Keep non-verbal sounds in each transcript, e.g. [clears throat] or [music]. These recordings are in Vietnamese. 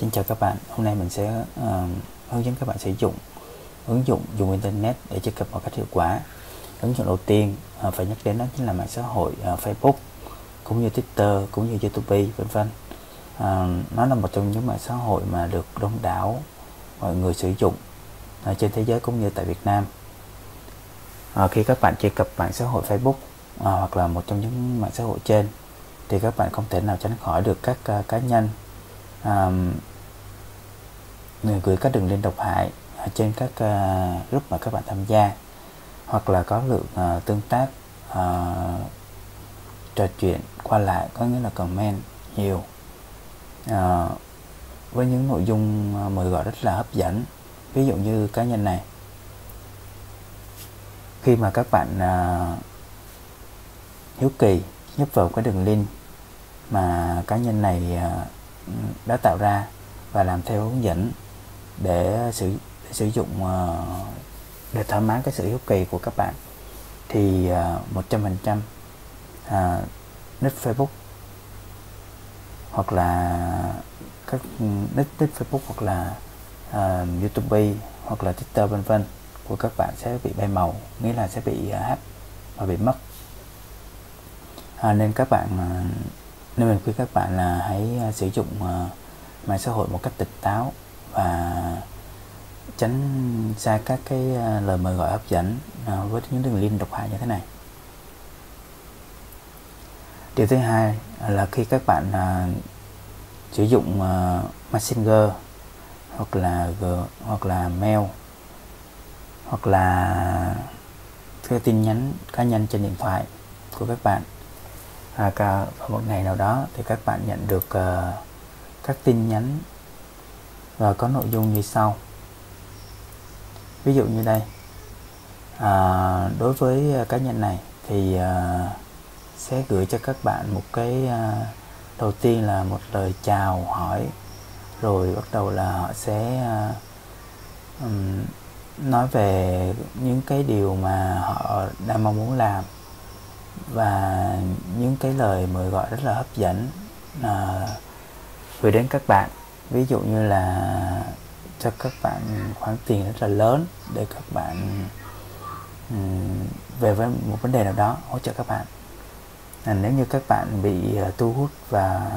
Xin chào các bạn, hôm nay mình sẽ uh, hướng dẫn các bạn sử dụng ứng dụng dùng Internet để truy cập một cách hiệu quả. Ứng dụng đầu tiên uh, phải nhắc đến đó chính là mạng xã hội uh, Facebook, cũng như Twitter, cũng như YouTube, vân vân. Uh, nó là một trong những mạng xã hội mà được đông đảo mọi người sử dụng uh, trên thế giới cũng như tại Việt Nam. Uh, khi các bạn truy cập mạng xã hội Facebook uh, hoặc là một trong những mạng xã hội trên thì các bạn không thể nào tránh khỏi được các uh, cá nhân um, gửi các đường link độc hại trên các uh, group mà các bạn tham gia hoặc là có lượng uh, tương tác uh, trò chuyện qua lại có nghĩa là comment nhiều. Uh, với những nội dung uh, mời gọi rất là hấp dẫn ví dụ như cá nhân này. Khi mà các bạn uh, hiếu kỳ nhấp vào cái đường link mà cá nhân này uh, đã tạo ra và làm theo hướng dẫn để sử để sử dụng ờ, để thỏa mãn cái sự hiếu kỳ của các bạn. Thì ờ, một trăm phần trăm à, nick Facebook hoặc là các nick, nick Facebook hoặc là uh, YouTube hoặc là Twitter vân vân của các bạn sẽ bị bay màu nghĩa là sẽ bị uh, hack và bị mất. À, nên các bạn uh, nên mình khuyên các bạn là hãy à, sử dụng à, mạng xã hội một cách tỉnh táo và tránh xa các cái à, lời mời gọi hấp dẫn với những đường link độc hại như thế này. Điều thứ hai là khi các bạn uh, sử dụng uh, messenger hoặc là g hoặc là mail hoặc là cái tin nhắn cá nhân trên điện thoại của các bạn à, vào một ngày nào đó thì các bạn nhận được uh, các tin nhắn và có nội dung như sau. Ví dụ như đây à, đối với cá nhân này thì uh, sẽ gửi cho các bạn một cái uh, đầu tiên là một lời chào hỏi rồi bắt đầu là họ sẽ uh, um, nói về những cái điều mà họ đang mong muốn làm và những cái lời mời gọi rất là hấp dẫn à, gửi đến các bạn. Ví dụ như là cho các bạn khoản tiền rất là lớn để các bạn um, về với một vấn đề nào đó hỗ trợ các bạn. À, nếu như các bạn bị uh, thu hút và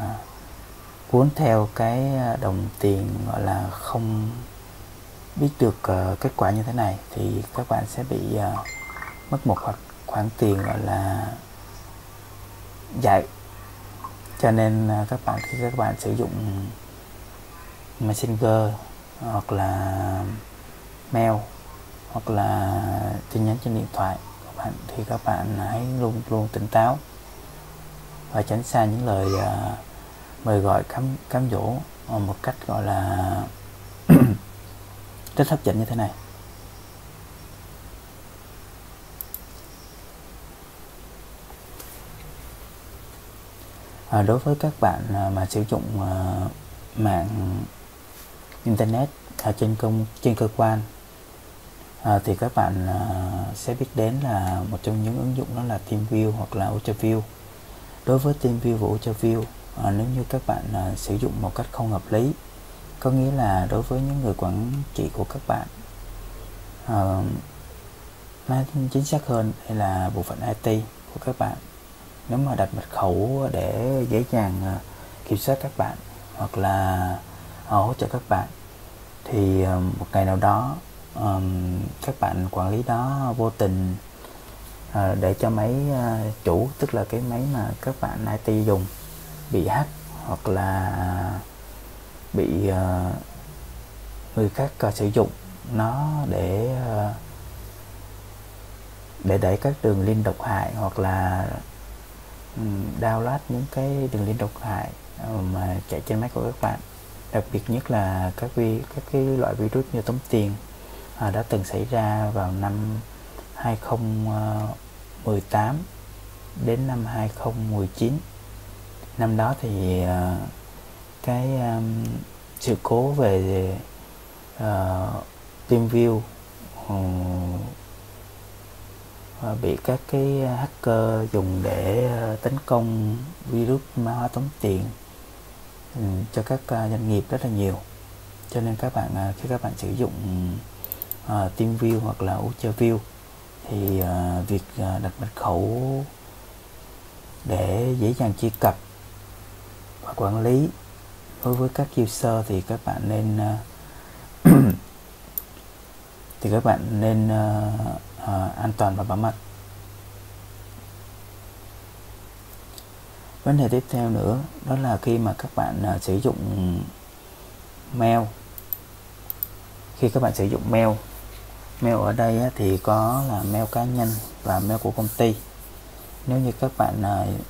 cuốn theo cái à, đồng tiền gọi là không biết được uh, kết quả như thế này thì các bạn sẽ bị uh, mất một hoặc khoản tiền gọi là dạy cho nên à, các bạn khi các bạn sử dụng messenger hoặc là mail hoặc là tin nhắn trên điện thoại các bạn thì các bạn hãy luôn luôn tỉnh táo và tránh xa những lời uh, mời gọi cám cám dỗ một cách gọi là [clears throat] rất hấp dẫn như thế này. À, đối với các bạn à, mà sử dụng à, mạng internet ở trên công trên cơ quan à, thì các bạn à, sẽ biết đến là một trong những ứng dụng đó là TeamView hoặc là UltraView. Đối với TeamView và UltraView à, nếu như các bạn à, sử dụng một cách không hợp lý có nghĩa là đối với những người quản trị của các bạn à, nói chính xác hơn đây là bộ phận IT của các bạn nếu mà đặt mật khẩu để dễ dàng à, kiểm soát các bạn hoặc là à, hỗ trợ các bạn, thì à, một ngày nào đó các bạn quản lý đó vô tình để cho máy chủ, tức là cái máy mà các bạn IT dùng, bị hack hoặc là bị người khác sử dụng nó để để đẩy các đường link độc hại hoặc là download những cái đường link độc hại ờ, mà chạy trên máy của các bạn. Đặc biệt nhất là các vi các cái loại virus như tống tiền à, đã từng xảy ra vào năm 2018 đến năm 2019 năm đó thì ờ, cái um, sự cố về uh, team view uh, Ờ, bị các cái ờ, hacker dùng để ờ, tấn công virus mã hóa tống tiền ừ, cho các doanh nghiệp rất là nhiều. Cho nên các bạn khi các bạn sử dụng uh, TeamView hoặc là UltraView thì uh, việc uh, đặt mật khẩu để dễ dàng truy cập và quản lý đối với các user thì các bạn nên uh, [clears throat] thì các bạn nên uh, uh, an toàn và bảo mật. Vấn đề tiếp theo nữa đó là khi mà các bạn uh, sử dụng mail. Khi các bạn sử dụng mail mail ở đây uh, thì có là mail cá nhân và mail của công ty. Nếu như các bạn uh,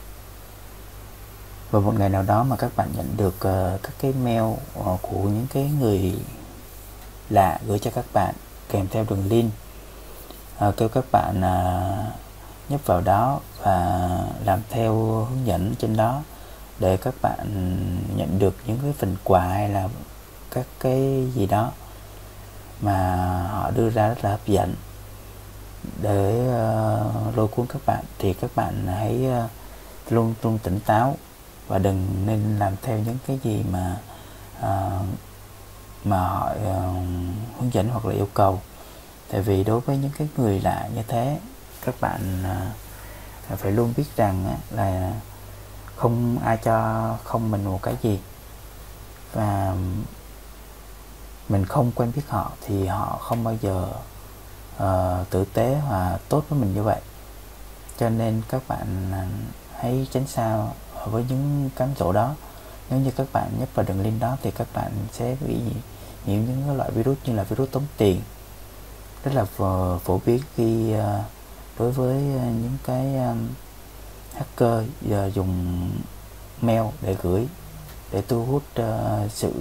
vào một ngày nào đó mà các bạn nhận được uh, các cái mail uh, của những cái người lạ gửi cho các bạn kèm theo đường link Ờ, à, kêu các bạn à, nhấp vào đó và làm theo hướng dẫn trên đó để các bạn nhận được những cái phần quà hay là các cái gì đó mà họ đưa ra rất là hấp dẫn. Để uh, lôi cuốn các bạn thì các bạn hãy uh, luôn luôn tỉnh táo và đừng nên làm theo những cái gì mà uh, mà họ uh, hướng dẫn hoặc là yêu cầu tại vì đối với những cái người lạ như thế các bạn à, phải luôn biết rằng là không ai cho không mình một cái gì. Và mình không quen biết họ thì họ không bao giờ uh, tử tế và tốt với mình như vậy. Cho nên các bạn à, hãy tránh xa với những cám dỗ đó. Nếu như các bạn nhấp vào đường link đó thì các bạn sẽ bị nhiễm những cái loại virus như là virus tống tiền rất là phổ biến khi ờ, đối với ờ, những cái ờ, hacker giờ dùng mail để gửi để thu hút sự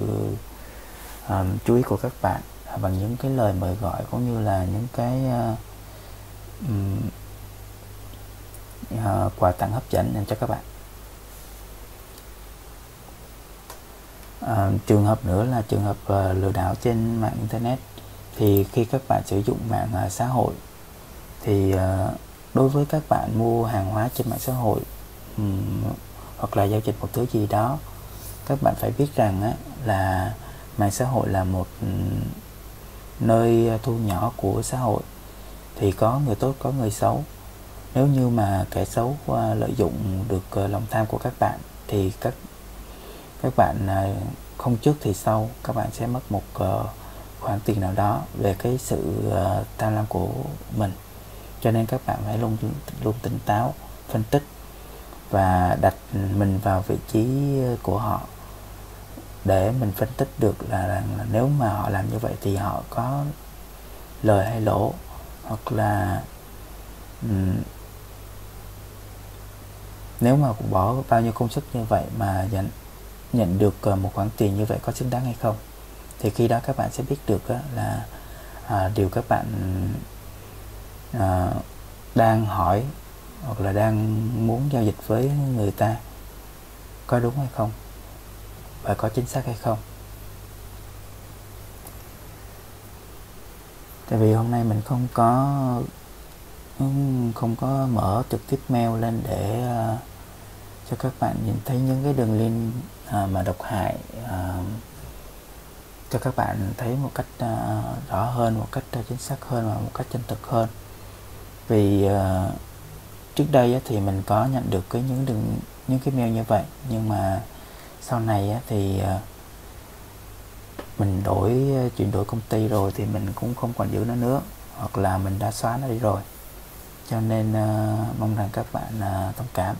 chú ý của các bạn bằng những cái lời mời gọi cũng như là những cái quà tặng hấp dẫn dành cho các bạn. À, trường hợp nữa là trường hợp uh, lừa đảo trên mạng internet thì khi các bạn sử dụng mạng à, xã hội thì à, đối với các bạn mua hàng hóa trên mạng xã hội hoặc là giao dịch một thứ gì đó các bạn phải biết rằng á, là mạng xã hội là một nơi thu nhỏ của xã hội. Thì có người tốt có người xấu. Nếu như mà kẻ xấu à, lợi dụng được lòng tham của các bạn thì các các bạn không trước thì sau các bạn sẽ mất một uh, khoản tiền nào đó về cái sự uh, tham lam của mình. Cho nên các bạn phải luôn luôn tỉnh táo phân tích và đặt mình vào vị trí của họ để mình phân tích được là, là, là nếu mà họ làm như vậy thì họ có lời hay lỗ hoặc là um, nếu mà bỏ bao nhiêu công sức như vậy mà nhận nhận được ờ, một khoản tiền như vậy có xứng đáng hay không thì khi đó các bạn sẽ biết được là à, điều các bạn à, đang hỏi hoặc là đang muốn giao dịch với người ta có đúng hay không và có chính xác hay không. Tại vì hôm nay mình không có không có mở trực tiếp mail lên để uh, cho các bạn nhìn thấy những cái đường link uh, mà độc hại uh, cho các bạn thấy một cách uh, rõ hơn một cách uh, chính xác hơn và một cách chân thực hơn. Vì uh, trước đây thì mình có nhận được cái những đường những cái mail như vậy nhưng mà sau này thì uh, mình đổi chuyển đổi công ty rồi thì mình cũng không còn giữ nó nữa hoặc là mình đã xóa nó đi rồi. Cho nên uh, mong rằng các bạn uh, thông cảm.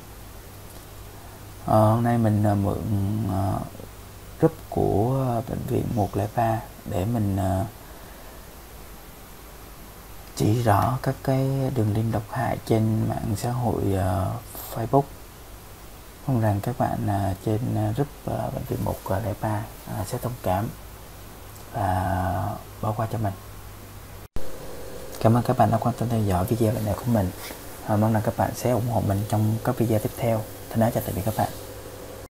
Uh, hôm nay mình uh, mượn uh, của bệnh viện 103 để mình ờ, chỉ rõ các cái đường link độc hại trên mạng xã hội ờ, Facebook mong rằng các bạn ờ, trên group bệnh viện 103 sẽ thông cảm và bỏ qua cho mình Cảm ơn các bạn đã quan tâm theo dõi video lần này của mình. Mong rằng các bạn sẽ ủng hộ mình trong các video tiếp theo. Thân ái chào tạm biệt các bạn.